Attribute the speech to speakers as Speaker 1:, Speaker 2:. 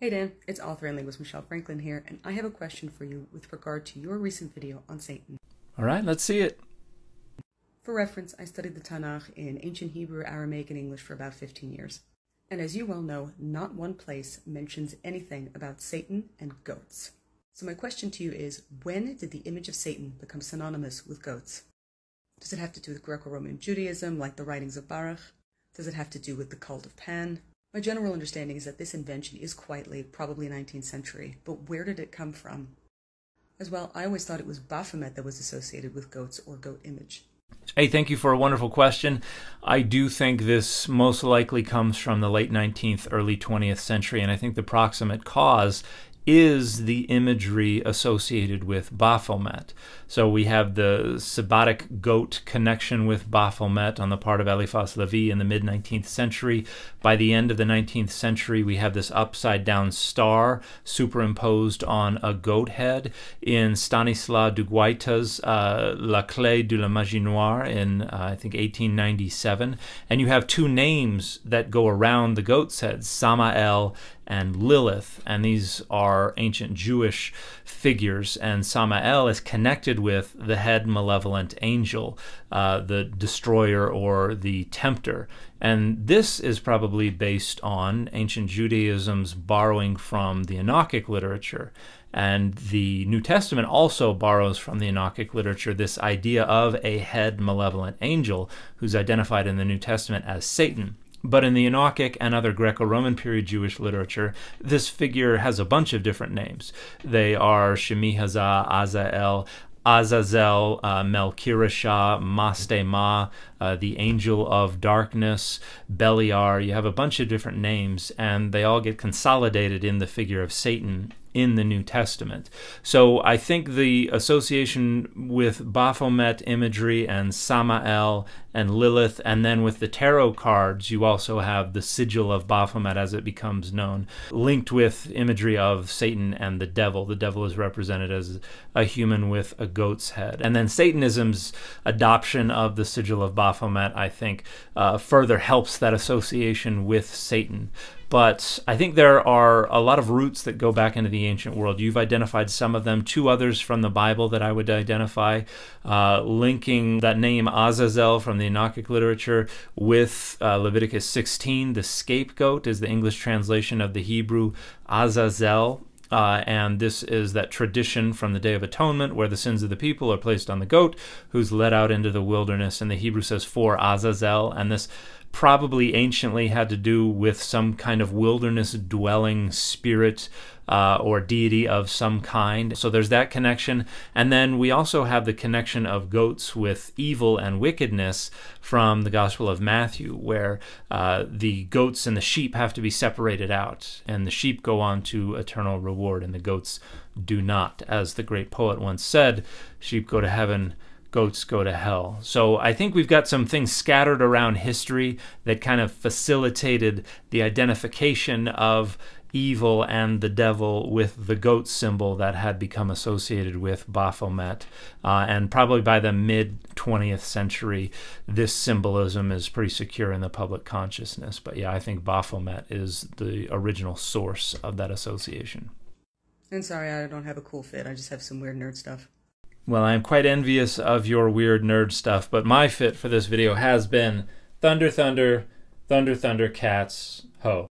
Speaker 1: Hey Dan, it's author and linguist Michelle Franklin here, and I have a question for you with regard to your recent video on Satan.
Speaker 2: All right, let's see it.
Speaker 1: For reference, I studied the Tanakh in ancient Hebrew, Aramaic, and English for about 15 years. And as you well know, not one place mentions anything about Satan and goats. So my question to you is, when did the image of Satan become synonymous with goats? Does it have to do with Greco-Roman Judaism, like the writings of Baruch? Does it have to do with the cult of Pan? My general understanding is that this invention is quite late, probably 19th century, but where did it come from? As well, I always thought it was Baphomet that was associated with goats or goat image.
Speaker 2: Hey, thank you for a wonderful question. I do think this most likely comes from the late 19th, early 20th century, and I think the proximate cause is the imagery associated with Baphomet. So we have the Sabbatic goat connection with Baphomet on the part of Eliphas Levi in the mid 19th century. By the end of the 19th century, we have this upside down star superimposed on a goat head in Stanislas de uh, La Clé de la Magie Noire in, uh, I think, 1897. And you have two names that go around the goat's head, Samael and Lilith, and these are ancient Jewish figures. And Samael is connected with the head malevolent angel, uh, the destroyer or the tempter. And this is probably based on ancient Judaism's borrowing from the Enochic literature. And the New Testament also borrows from the Enochic literature this idea of a head malevolent angel who's identified in the New Testament as Satan. But in the Enochic and other Greco Roman period Jewish literature, this figure has a bunch of different names. They are Shemi Hazah, Azael, Azazel, uh, Mastema, uh, the angel of darkness, Beliar. You have a bunch of different names, and they all get consolidated in the figure of Satan in the New Testament. So I think the association with Baphomet imagery and Samael and Lilith, and then with the tarot cards, you also have the sigil of Baphomet as it becomes known, linked with imagery of Satan and the devil. The devil is represented as a human with a goat's head. And then Satanism's adoption of the sigil of Baphomet, I think, uh, further helps that association with Satan but I think there are a lot of roots that go back into the ancient world. You've identified some of them, two others from the Bible that I would identify, uh, linking that name Azazel from the Enochic literature with uh, Leviticus 16. The scapegoat is the English translation of the Hebrew Azazel. Uh, and this is that tradition from the Day of Atonement where the sins of the people are placed on the goat who's led out into the wilderness. And the Hebrew says for Azazel. And this probably anciently had to do with some kind of wilderness dwelling spirit uh, or deity of some kind. So there's that connection. And then we also have the connection of goats with evil and wickedness from the Gospel of Matthew, where uh, the goats and the sheep have to be separated out, and the sheep go on to eternal reward, and the goats do not. As the great poet once said, sheep go to heaven goats go to hell. So I think we've got some things scattered around history that kind of facilitated the identification of evil and the devil with the goat symbol that had become associated with Baphomet. Uh, and probably by the mid 20th century, this symbolism is pretty secure in the public consciousness. But yeah, I think Baphomet is the original source of that association.
Speaker 1: And sorry, I don't have a cool fit. I just have some weird nerd stuff.
Speaker 2: Well, I am quite envious of your weird nerd stuff, but my fit for this video has been Thunder Thunder, Thunder Thunder Cats, Ho.